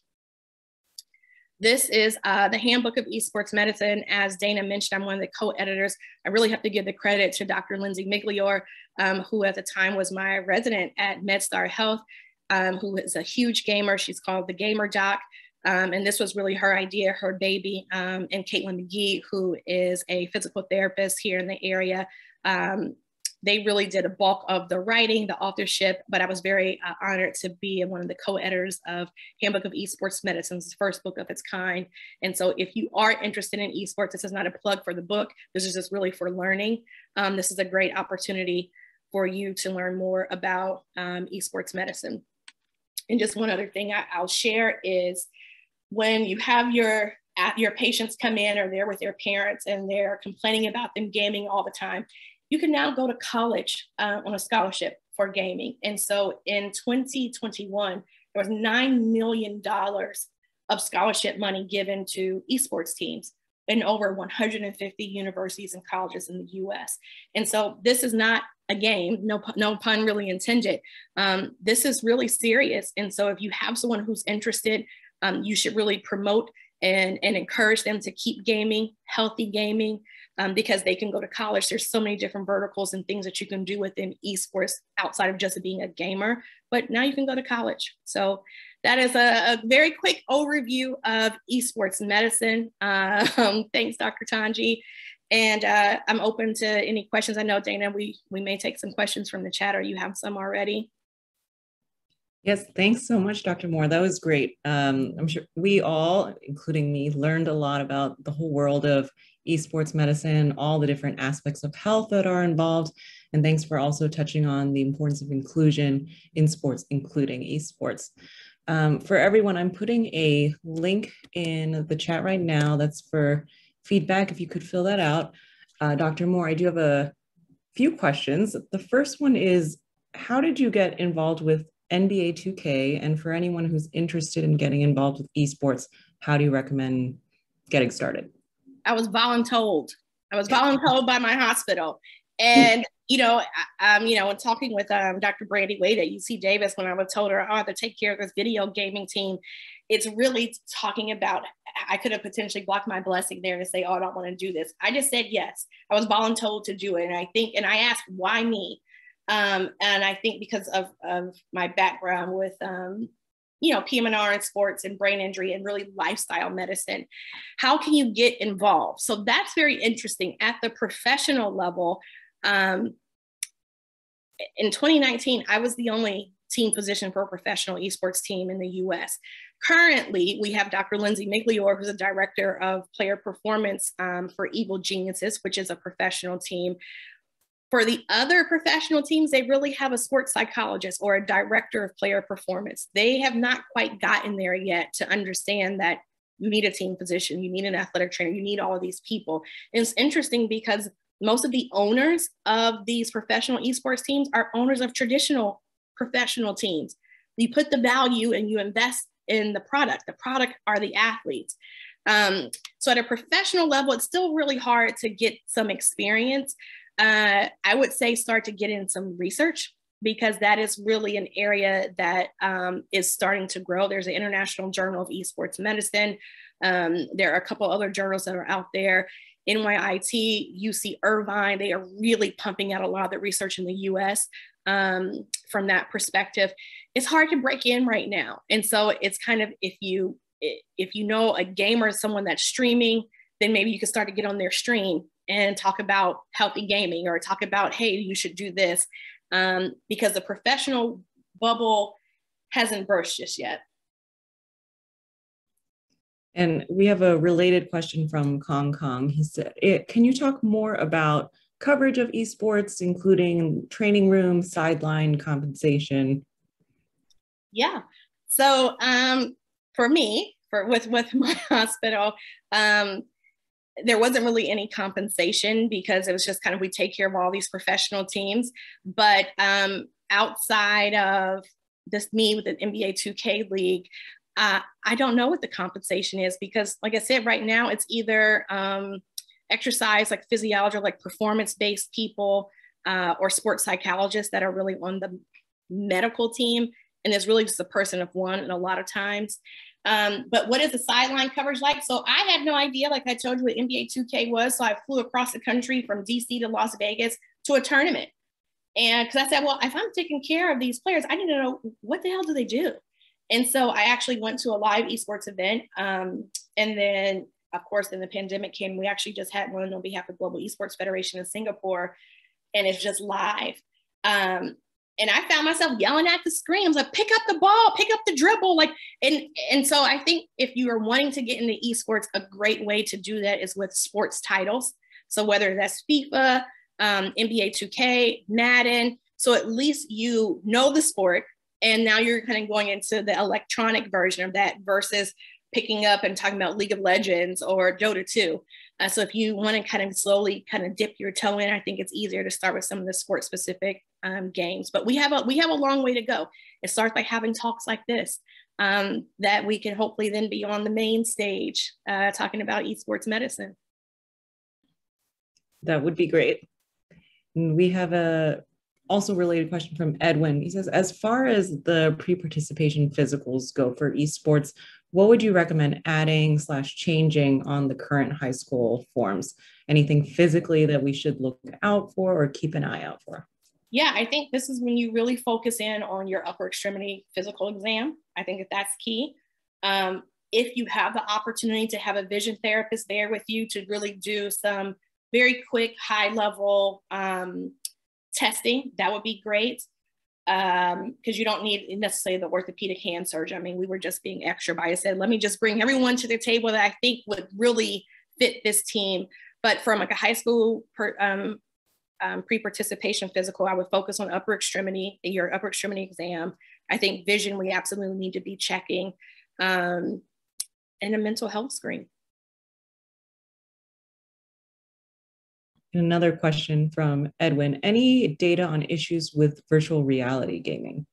This is uh, the Handbook of Esports Medicine. As Dana mentioned, I'm one of the co-editors. I really have to give the credit to Dr. Lindsay Migliore, um, who at the time was my resident at MedStar Health. Um, who is a huge gamer. She's called the Gamer Doc. Um, and this was really her idea, her baby, um, and Caitlin McGee, who is a physical therapist here in the area. Um, they really did a bulk of the writing, the authorship, but I was very uh, honored to be one of the co-editors of Handbook of Esports Medicine's first book of its kind. And so if you are interested in esports, this is not a plug for the book. This is just really for learning. Um, this is a great opportunity for you to learn more about um, esports medicine. And just one other thing I, I'll share is when you have your your patients come in or they're with their parents and they're complaining about them gaming all the time, you can now go to college uh, on a scholarship for gaming. And so in 2021, there was $9 million of scholarship money given to esports teams in over 150 universities and colleges in the US. And so this is not a game, no, no pun really intended. Um, this is really serious. And so if you have someone who's interested, um, you should really promote and, and encourage them to keep gaming, healthy gaming, um, because they can go to college. There's so many different verticals and things that you can do within esports outside of just being a gamer, but now you can go to college. So that is a, a very quick overview of esports medicine. Uh, thanks, Dr. Tanji. And uh, I'm open to any questions. I know, Dana, we, we may take some questions from the chat or you have some already. Yes, thanks so much, Dr. Moore. That was great. Um, I'm sure we all, including me, learned a lot about the whole world of esports medicine, all the different aspects of health that are involved. And thanks for also touching on the importance of inclusion in sports, including esports. Um, for everyone, I'm putting a link in the chat right now that's for feedback, if you could fill that out. Uh, Dr. Moore, I do have a few questions. The first one is, how did you get involved with NBA 2K? And for anyone who's interested in getting involved with esports, how do you recommend getting started? I was voluntold. I was voluntold by my hospital. And, you know, um, you know, when talking with um, Dr. Brandy Wade at UC Davis, when I was told her, oh, to take care of this video gaming team, it's really talking about I could have potentially blocked my blessing there to say, oh, I don't want to do this. I just said yes. I was voluntold to do it. And I think, and I asked, why me? Um, and I think because of, of my background with um, you know, PM&R in sports and brain injury and really lifestyle medicine. How can you get involved? So that's very interesting at the professional level. Um, in 2019, I was the only team physician for a professional esports team in the US. Currently, we have Dr. Lindsay Migliore, who's a director of player performance um, for Evil Geniuses, which is a professional team. For the other professional teams, they really have a sports psychologist or a director of player performance. They have not quite gotten there yet to understand that you need a team physician, you need an athletic trainer, you need all of these people. And it's interesting because most of the owners of these professional esports teams are owners of traditional professional teams. You put the value and you invest in the product. The product are the athletes. Um, so at a professional level, it's still really hard to get some experience uh, I would say start to get in some research because that is really an area that um, is starting to grow. There's an International Journal of Esports Medicine. Um, there are a couple other journals that are out there. NYIT, UC Irvine, they are really pumping out a lot of the research in the US um, from that perspective. It's hard to break in right now. And so it's kind of if you if you know a gamer, someone that's streaming, then maybe you can start to get on their stream and talk about healthy gaming or talk about, hey, you should do this. Um, because the professional bubble hasn't burst just yet. And we have a related question from Kong Kong. He said, Can you talk more about coverage of esports, including training room, sideline compensation? Yeah. So um, for me, for with with my hospital, um, there wasn't really any compensation because it was just kind of we take care of all these professional teams. But um, outside of this me with the NBA 2K league, uh, I don't know what the compensation is because, like I said, right now it's either um, exercise like physiology, like performance based people, uh, or sports psychologists that are really on the medical team. And there's really just a person of one, and a lot of times. Um, but what is the sideline coverage like? So I had no idea, like I told you, what NBA 2K was. So I flew across the country from DC to Las Vegas to a tournament. And because I said, well, if I'm taking care of these players, I need to know what the hell do they do? And so I actually went to a live esports event. Um, and then, of course, then the pandemic came. We actually just had one on behalf of Global Esports Federation in Singapore, and it's just live. Um, and I found myself yelling at the screens, like pick up the ball, pick up the dribble, like and and so I think if you are wanting to get into esports, a great way to do that is with sports titles. So whether that's FIFA, um, NBA 2K, Madden, so at least you know the sport, and now you're kind of going into the electronic version of that versus picking up and talking about League of Legends or Dota 2. Uh, so if you want to kind of slowly kind of dip your toe in, I think it's easier to start with some of the sport specific um, games. But we have a we have a long way to go. It starts by having talks like this um, that we can hopefully then be on the main stage uh, talking about esports medicine. That would be great. And we have a also related question from Edwin. He says, as far as the pre-participation physicals go for esports, what would you recommend adding slash changing on the current high school forms? Anything physically that we should look out for or keep an eye out for? Yeah, I think this is when you really focus in on your upper extremity physical exam. I think that that's key. Um, if you have the opportunity to have a vision therapist there with you to really do some very quick, high level um, testing, that would be great because um, you don't need necessarily the orthopedic hand surgeon. I mean, we were just being extra biased. Let me just bring everyone to the table that I think would really fit this team. But from like a high school per, um, um, pre-participation physical, I would focus on upper extremity, your upper extremity exam. I think vision, we absolutely need to be checking um, and a mental health screen. Another question from Edwin Any data on issues with virtual reality gaming?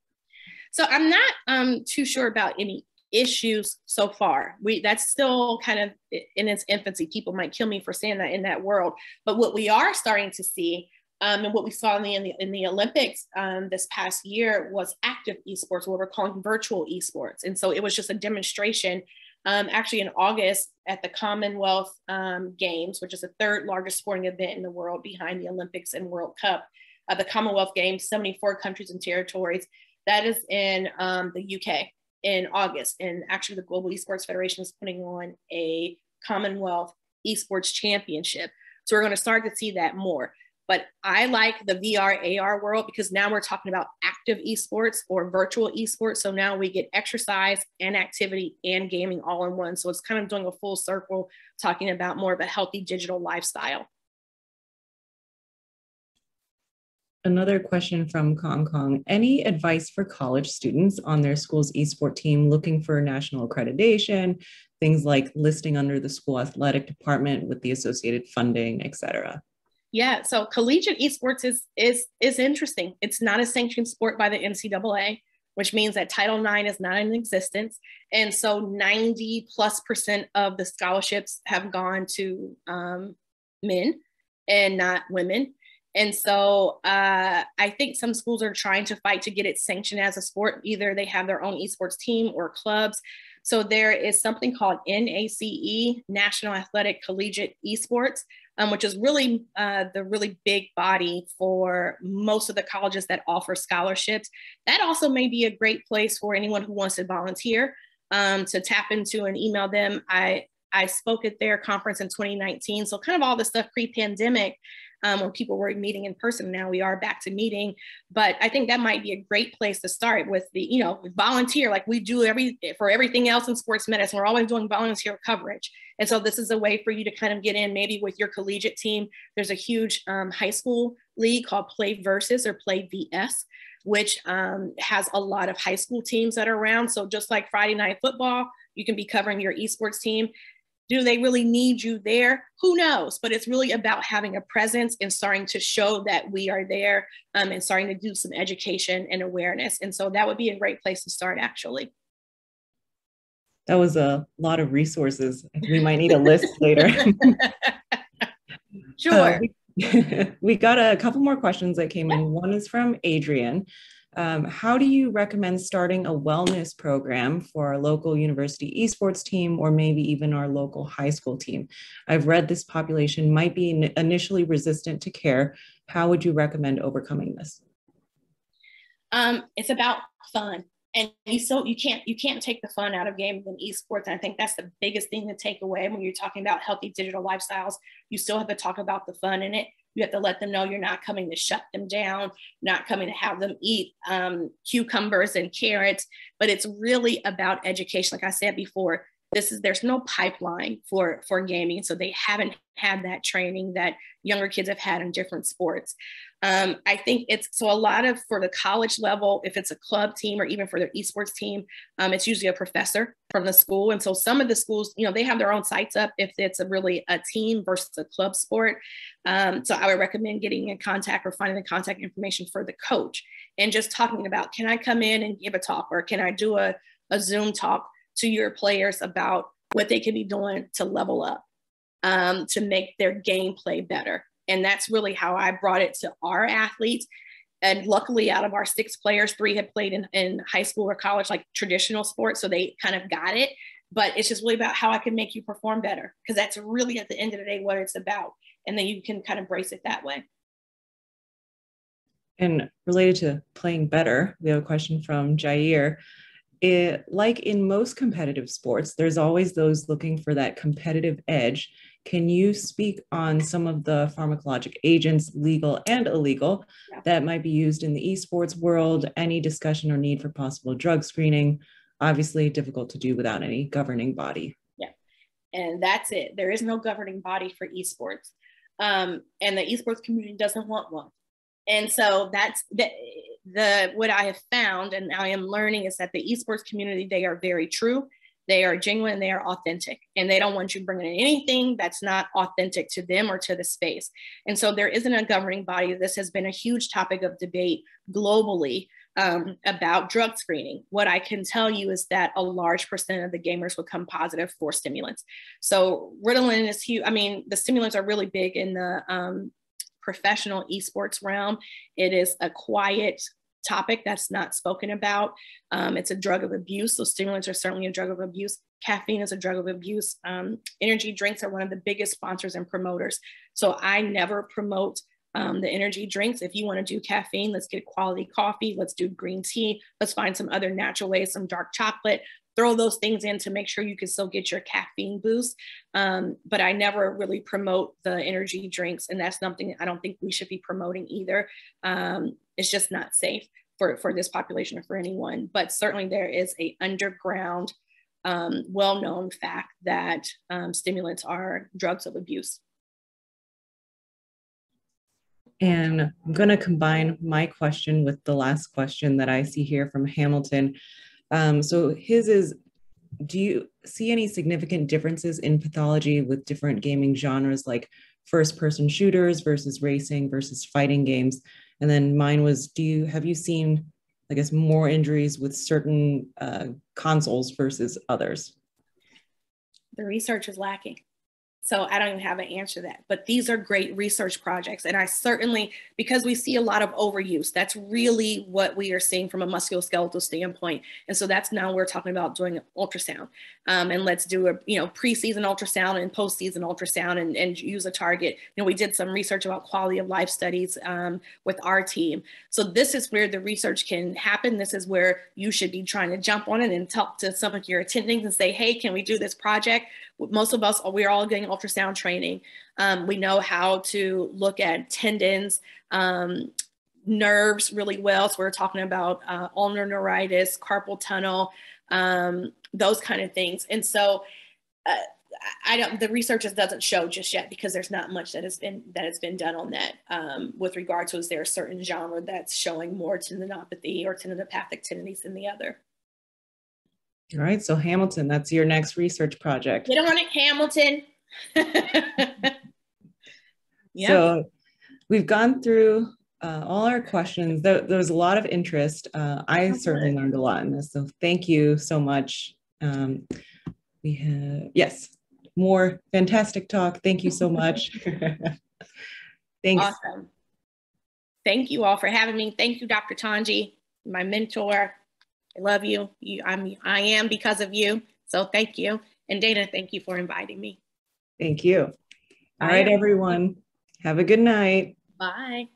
So I'm not um, too sure about any issues so far. We that's still kind of in its infancy. People might kill me for saying that in that world. But what we are starting to see, um, and what we saw in the in the, in the Olympics um, this past year was active esports, what we're calling virtual esports. And so it was just a demonstration um, actually in August at the Commonwealth um, Games, which is the third largest sporting event in the world behind the Olympics and World Cup. Uh, the Commonwealth Games, 74 countries and territories. That is in um, the UK in August. And actually, the Global Esports Federation is putting on a Commonwealth Esports Championship. So we're going to start to see that more. But I like the VR AR world because now we're talking about active esports or virtual esports. So now we get exercise and activity and gaming all in one. So it's kind of doing a full circle, talking about more of a healthy digital lifestyle. Another question from Kong Kong. Any advice for college students on their school's esports team looking for national accreditation, things like listing under the school athletic department with the associated funding, et cetera? Yeah, so collegiate esports is is is interesting. It's not a sanctioned sport by the NCAA, which means that Title IX is not in existence, and so 90 plus percent of the scholarships have gone to um, men and not women. And so uh, I think some schools are trying to fight to get it sanctioned as a sport. Either they have their own esports team or clubs. So there is something called NACE, National Athletic Collegiate Esports, um, which is really uh, the really big body for most of the colleges that offer scholarships. That also may be a great place for anyone who wants to volunteer um, to tap into and email them. I I spoke at their conference in 2019, so kind of all the stuff pre-pandemic um, when people were meeting in person. Now we are back to meeting, but I think that might be a great place to start with the, you know, volunteer like we do every for everything else in sports medicine. We're always doing volunteer coverage. And so this is a way for you to kind of get in maybe with your collegiate team. There's a huge um, high school league called Play Versus or Play VS, which um, has a lot of high school teams that are around. So just like Friday night football, you can be covering your esports team. Do they really need you there? Who knows? But it's really about having a presence and starting to show that we are there um, and starting to do some education and awareness. And so that would be a great place to start, actually. That was a lot of resources. We might need a list later. sure. Uh, we, we got a couple more questions that came in. One is from Adrian. Um, how do you recommend starting a wellness program for our local university esports team or maybe even our local high school team? I've read this population might be initially resistant to care. How would you recommend overcoming this? Um, it's about fun. And you so you can't you can't take the fun out of games and esports. And I think that's the biggest thing to take away when you're talking about healthy digital lifestyles. You still have to talk about the fun in it. You have to let them know you're not coming to shut them down, not coming to have them eat um, cucumbers and carrots, but it's really about education. Like I said before, this is there's no pipeline for for gaming so they haven't had that training that younger kids have had in different sports. Um, i think it's so a lot of for the college level if it's a club team or even for their esports team um, it's usually a professor from the school. And so some of the schools you know they have their own sites up if it's a really a team versus a club sport. Um, so i would recommend getting in contact or finding the contact information for the coach and just talking about can i come in and give a talk or can i do a, a zoom talk to your players about what they can be doing to level up, um, to make their gameplay better. And that's really how I brought it to our athletes. And luckily, out of our six players, three had played in, in high school or college, like traditional sports. So they kind of got it. But it's just really about how I can make you perform better, because that's really at the end of the day what it's about. And then you can kind of brace it that way. And related to playing better, we have a question from Jair it, like in most competitive sports, there's always those looking for that competitive edge. Can you speak on some of the pharmacologic agents, legal and illegal, yeah. that might be used in the esports world? Any discussion or need for possible drug screening? Obviously, difficult to do without any governing body. Yeah, and that's it. There is no governing body for esports, um, and the esports community doesn't want one. And so that's the, the what I have found and I am learning is that the esports community, they are very true. They are genuine, they are authentic, and they don't want you bringing in anything that's not authentic to them or to the space. And so there isn't a governing body. This has been a huge topic of debate globally um, about drug screening. What I can tell you is that a large percent of the gamers will come positive for stimulants. So Ritalin is huge. I mean, the stimulants are really big in the um, professional esports realm. It is a quiet topic that's not spoken about. Um, it's a drug of abuse. So stimulants are certainly a drug of abuse. Caffeine is a drug of abuse. Um, energy drinks are one of the biggest sponsors and promoters. So I never promote um, the energy drinks. If you want to do caffeine, let's get quality coffee. Let's do green tea. Let's find some other natural ways, some dark chocolate throw those things in to make sure you can still get your caffeine boost. Um, but I never really promote the energy drinks, and that's something I don't think we should be promoting either. Um, it's just not safe for, for this population or for anyone. But certainly there is a underground, um, well-known fact that um, stimulants are drugs of abuse. And I'm going to combine my question with the last question that I see here from Hamilton. Um, so his is, do you see any significant differences in pathology with different gaming genres like first person shooters versus racing versus fighting games? And then mine was, do you, have you seen, I guess, more injuries with certain uh, consoles versus others? The research is lacking. So I don't even have an answer to that. But these are great research projects. And I certainly, because we see a lot of overuse, that's really what we are seeing from a musculoskeletal standpoint. And so that's now we're talking about doing an ultrasound. Um, and let's do a you know preseason ultrasound and postseason ultrasound and, and use a target. You know, we did some research about quality of life studies um, with our team. So this is where the research can happen. This is where you should be trying to jump on it and talk to some of your attendings and say, hey, can we do this project? Most of us, we're all getting ultrasound training. Um, we know how to look at tendons, um, nerves really well. So we're talking about uh, ulnar neuritis, carpal tunnel, um, those kind of things. And so uh, I don't, the research doesn't show just yet because there's not much that has been, that has been done on that um, with regard to, is there a certain genre that's showing more tendinopathy or tendinopathic tendencies than the other? All right. So Hamilton, that's your next research project. Get on it, Hamilton. yeah. So we've gone through uh, all our questions. There, there, was a lot of interest. Uh, I certainly learned a lot in this. So thank you so much. Um, we have, yes, more fantastic talk. Thank you so much. Thanks. Awesome. Thank you all for having me. Thank you, Dr. Tanji, my mentor. I love you. you I'm, I am because of you. So thank you. And Dana, thank you for inviting me. Thank you. All right, everyone. Have a good night. Bye.